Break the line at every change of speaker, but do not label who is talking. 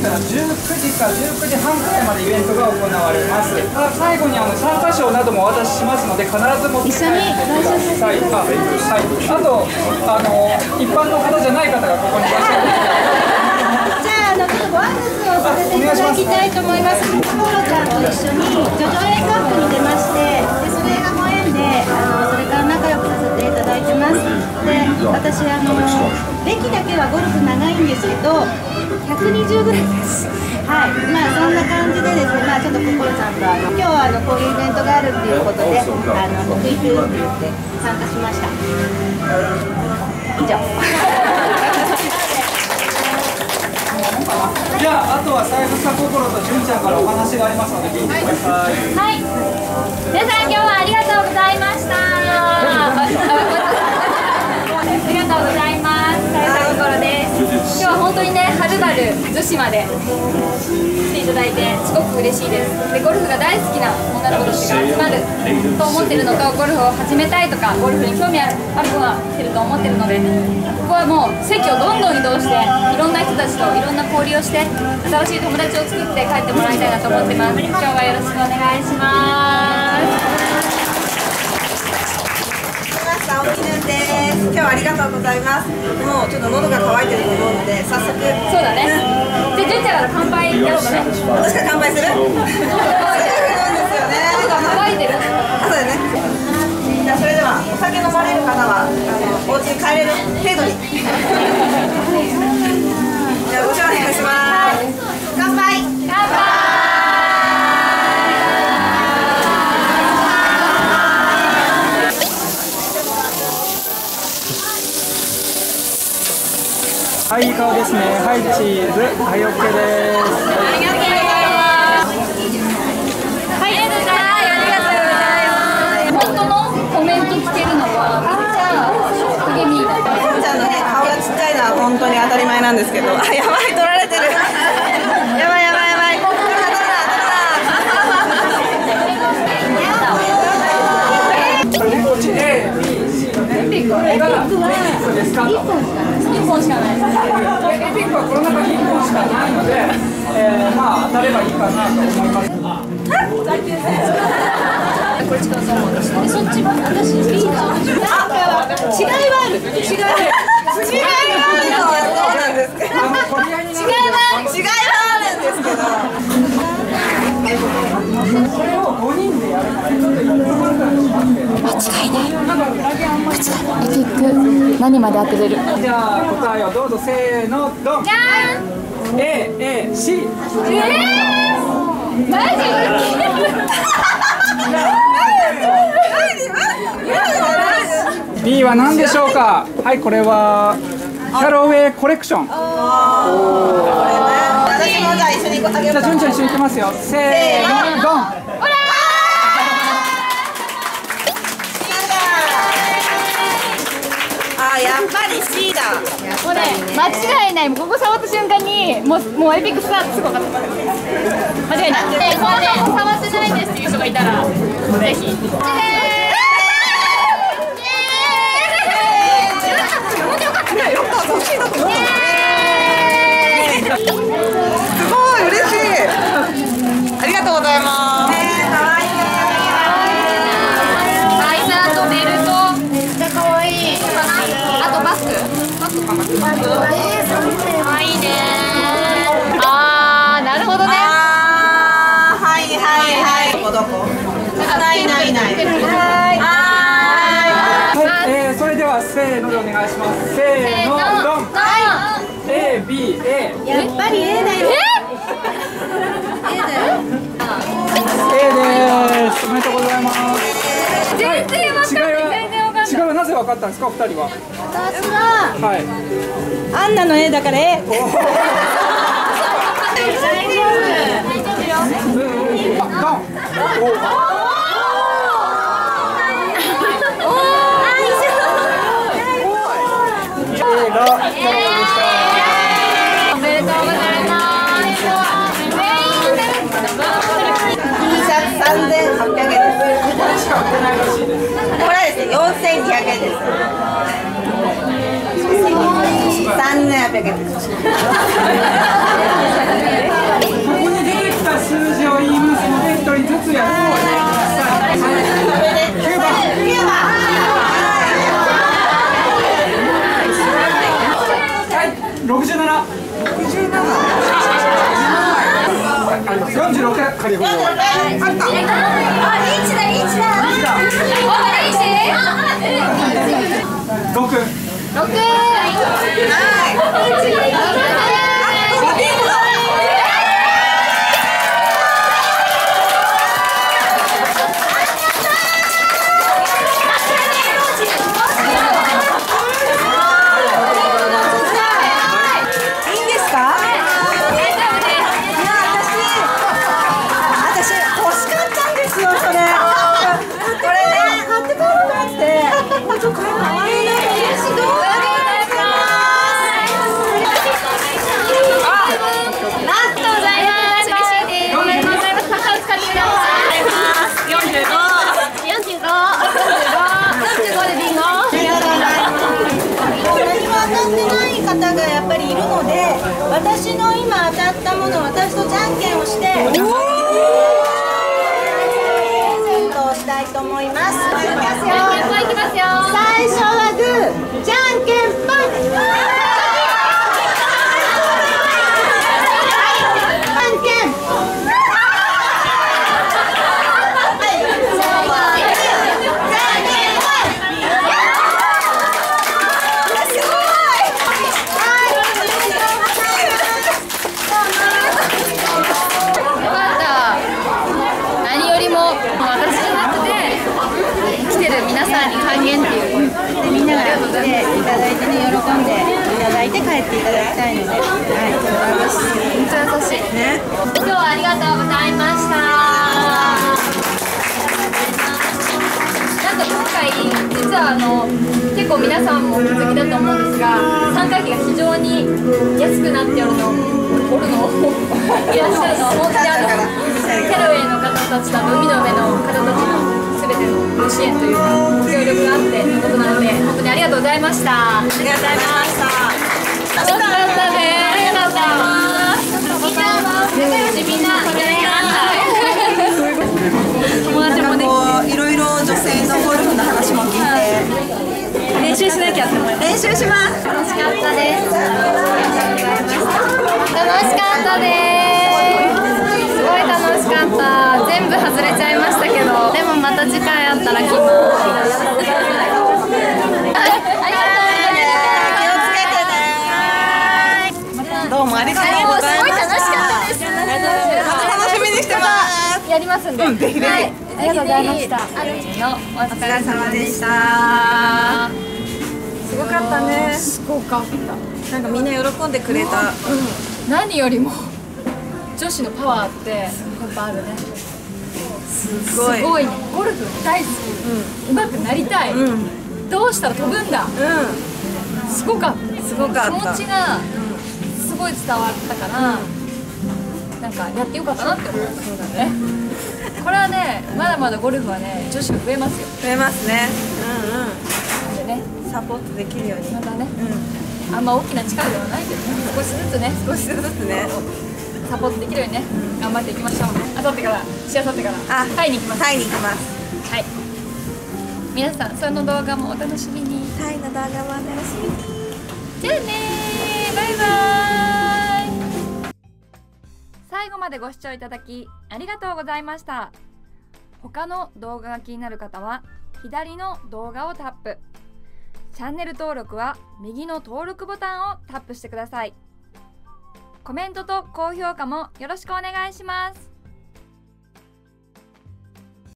時から19時か19時半くらいまでイベントが行われます。最後にあの参加賞などもお渡ししますので必ず持って帰ってください。あ、はい。あとあの一般の方じゃない方がここにいらっしゃる。
じゃあ、あの、ちょっとご挨拶をさせていただきたいと思います。コロちゃんと一緒に、ジョジョ映画部に出まして、で、それがご縁で、あの、それからます。で、私、あの、歴だけはゴルフ長いんですけど、120ぐらいです。はい、まあ、そんな感じでですね、まあ、ちょっと心ちゃんと、あの、今日は、あの、こういうイベントがあるっていうことで、あの、得意とって言って参加しました。以上。
じゃああとは三枝心と純ちゃんからお話がありますので聞いてください。
はい。皆さん今日はありがとうございました。あありがとうございます。さやさ心です。今日は本当にね、はるばる逗子まで来ていただいてすごく嬉しいです。で、ゴルフが大好きな女の子たちが集まると思ってるのと、ゴルフを始めたいとか、ゴルフに興味あるある子が来てると思ってるので、ここはもう席をどんどん移動して、いろんな人たちといろんな交流をして、新しい友達を作って帰ってもらいたいなと思ってます。今日はよろしくお願いします。
青木ぬんです。今日はありがとうございます。もうちょっと喉が渇いてると思うので、早速。
そうだね。じゃあ、純ちゃんから乾杯やろうかね。
私が乾杯する？ですよね。
乾いてる。
あ、そうだね。じゃあそれではお酒飲まれる方はあのお家に帰れる程度に。じゃあご紹介します。
はい、いい顔ですね。はい、チーズ。はい、オッケーです。
ありがとうございます。はい、ありがとうございます。本当のコメント聞けるのは、めっちゃ励みになった。
ちゃんのね顔がちっちゃいのは本当に当たり前なんですけど、あやばい取られてる。やばいやばいやばい。取れた取れた取れた。
これね、こっち A、B、C のね、エピックが。メリットですかと。
一本しかない。
エピックはこの中に1本しかないので、えー、まあ当たればいいかなと思います。
これ違うと思う。で、そっちは私リーダー。違いはある。違いはある。
違いはあるのはそうなんですけど。
違いは。
違いはあるんですけど。
これを5人でやるからちょっとますけど間違いない。なんか裏あんまり
エピック何まで当てれる？
じゃあ答えをどうぞ。せーのドン。
じゃーん。
A A C
えー、マジ
？B は何でしょうか？はいこれはキャロウェイコレクション。じゃ
あ
純ちゃん一緒に行きますよ。せーのドン
ぱり C だ
もうね、間違いない。ここ触った瞬間に、もう、もうエピックスタートすごかった。間違いない。で、これ触ってないですっていう人がいたら、ぜひ。ない。な
い。ない。はい。
はい、えー、それではせーのでお願い。しますせーのドン A B A
やっぱり A だよ
A ですおめでとうござい。ます
全然わかんない。全然わかんない。
違うなぜ分かったんですかお二人は
私は
はい。
アンナの A だから A
こ
こ
に出てきた数字を言いますので、一人ずつやってください。9番。はい、六十七。六十七。四十六。
私の今当たったもの私とじゃんけんをして。プレゼントをしたいと思いますいきますよ最初はグーじゃんけんパンじゃんけん
何よりも私じゃなくて来てる皆さんに還元っていう
でみんなが来ていただいてね喜んでいただいて帰っていただきたいのではい
本当優しい
ね
今日はありがとうございました。なんか今回実はあの結構皆さんもお気づきだと思うんですが参加費が非常に安くなっておるのおるのいらっしゃるのは本当にあのキャラウェイの方たちとあの海の上の方たち支援というかご協力があってということなので本当にありがとうございました。ありがとうございました。楽しかったねありがとうございますみんな仲良しみんな友達も
いろいろ女性のゴルフの話も聞いて
練習しなきゃって思います
練習します
楽しかったです楽しかったですすごい楽しかった全部外れちゃいますんで、
うんぜひぜひ。
はい、ありがとうございました。お疲れ様でした。
すごかった。ね
すごかった。
なんかみんな喜んでくれた。
何よりも女子のパワーってやっぱあるね。す
す
ごいね。ゴルフ大好き、うまくなりたい、
うん。
どうしたら飛ぶんだ。
う
すごかっ
んすごかった。
た気持ちがすごい伝わったから、なんかやってよかったなって思う。そうだね。これはねまだまだゴルフはね女子が増えますよ。
増えますね。
なんでね
うん。うんサポートできるように。
またね。
うん。
あんま大きな力ではないけどね。少しずつね。
少しずつね。
サポートできるようにね。頑張っていきましょうあさってからしあさってから。
あ
タイに行きます。
タイに行きます。
はい。皆さんその動画もお楽しみに。
タイの動画もお楽しみに。
じゃあねー。バイバイ最後までご視聴いただきありがとうございました。他の動画が気になる方は左の動画をタップ。チャンネル登録は右の登録ボタンをタップしてください。コメントと高評価もよろしくお願いします。